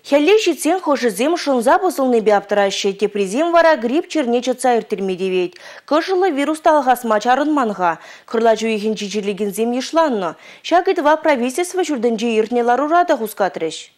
Хәлле житсен хошызем шунза бұзылны бе те презем вара грипп черне чыца иртірмедевет. Кышылы вирус талғасма чарынманға. Кырла жуйхін чичилігін зем ешланны. Шагытва правительство жүрдінже иртнелар урада хускатрыш.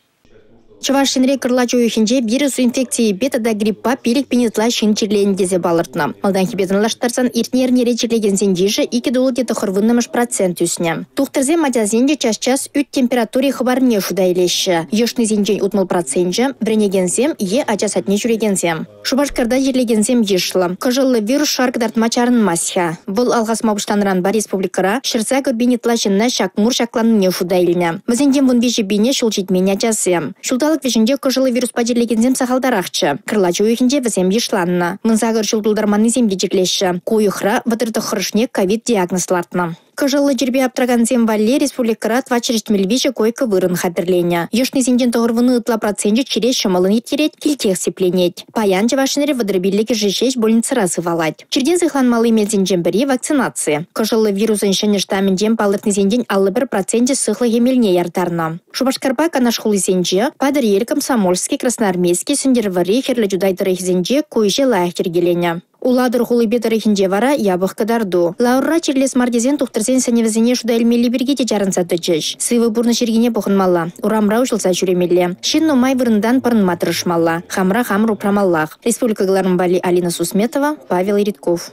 Чувашинре кырла жойхинже вирус инфекции бета да гриппа пилик пенетла шин дезе балыртна. Малдан хибетін лаштарсан иртнернере чирлеген зендежі икі долы деті хырвыннымыш процент үсіне. Тухтырзе мадязенде час-час үт температуре хыбарне шуда илеші. Ешны зенжен утмыл процентже, бренегензем е ачасатне жүрегензем. Шубашкарда жерлегензем ешлы. Кыжылы вирус шарк дартма масья. Бұл алғас мабыштанран бар республикара шырзагы бенетла шынна шак мур шакланны шуда иліне. Бізенден бұн бежі бейне шулчитмене жазем. Шулда Орталық вишинче кыжылы вирус падерлегензем сахалдарахчы. Кырла жуйхинче візем ешланна. Мынзагыр жылдулдарманы земде жеклеші. Куйықра ватырды хырышне ковид диагнозлартна. Кыжылы жербе аптраганзем валле республикара твачерест мельвиже койка вырын хадырленя. Ешны зинден тоғырвыны ытла проценте через шамалын еттерет килтех сепленет. Паян жавашынере вадырбиллеге жешеш больницара сывалать. Черден зыхланмалы мелзинжен бірі вакцинация. Кыжылы вирусын шыны штаменден палыртны зинден аллы бір проценте сыхлы емелне ярдарна. Шубашкарба канашхулы зенже, падыр ел комсомольский, красноармейский, сүндервары, херлі жудайдыры койже лайық тергеленя. Уладыр хулыбе тарихинже вара ябық кадарду. Лаура чирлес мардезен тухтырсен сәневізіне шуда бірге те жарынса түчіш. Сывы бұрны шергене бұқынмалла. Урамра ұшылса жүремелі. Шин номай вырындан пырын матырышмалла. Хамра хамру прамаллах. Республика Галармбали Алина Сусметова, Павел Иритков.